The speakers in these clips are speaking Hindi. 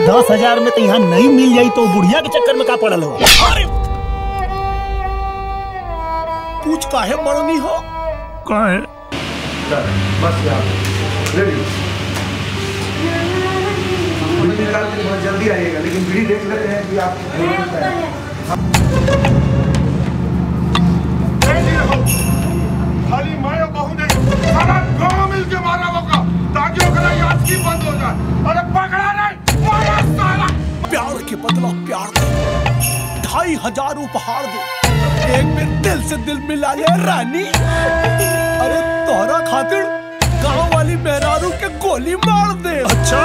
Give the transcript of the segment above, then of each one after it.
दस हज़ार में तो यहाँ नहीं मिल जाए तो बुढ़िया के चक्कर में का पड़ल हो? कुछ पूछ काहे मरनी हो? काहे? बस यार के बहुत जल्दी आइएगा लेकिन भीड़ देख लेते हैं कि आप प्यार के बदला प्यार दे। ढाई हज़ार उपहार दे। एक में दिल से दिल मिला ले रानी। अरे तोहरा खातिर गाँव वाली मेहरारू के गोली मार दे। अच्छा?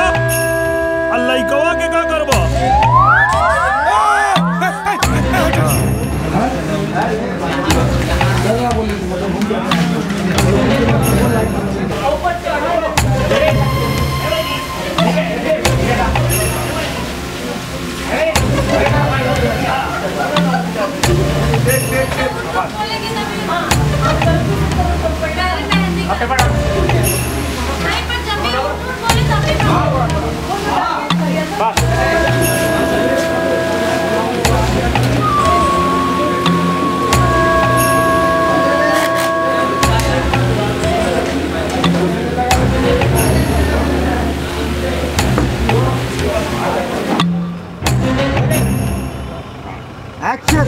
Action!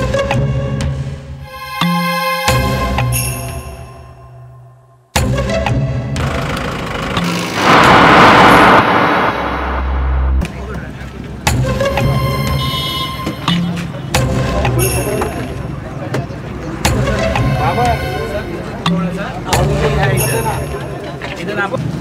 Baba, sir. Không Sir. Sir. Sir. Sir. Sir. Sir.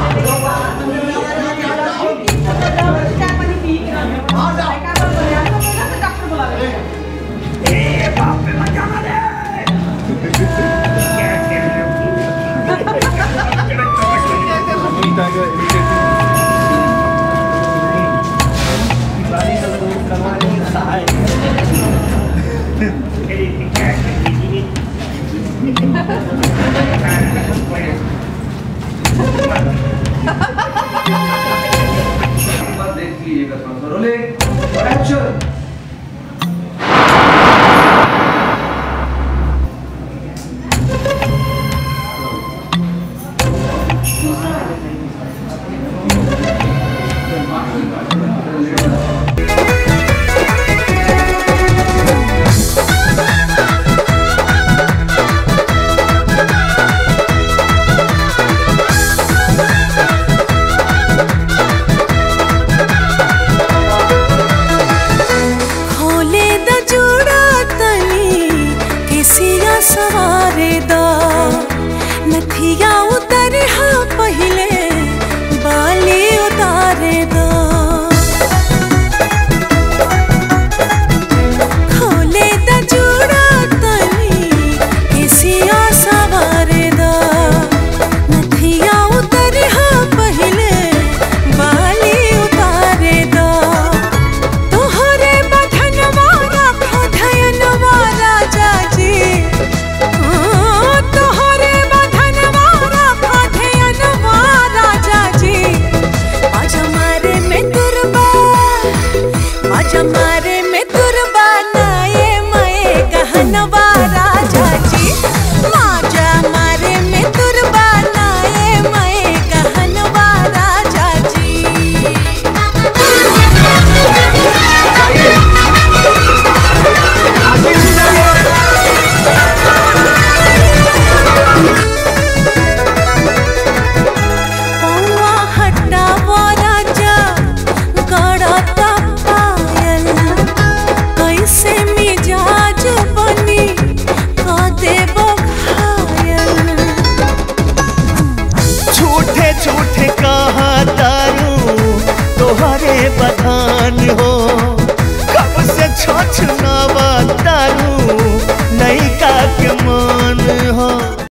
देख लीजिएगा रोलिंग और एक्शन 一样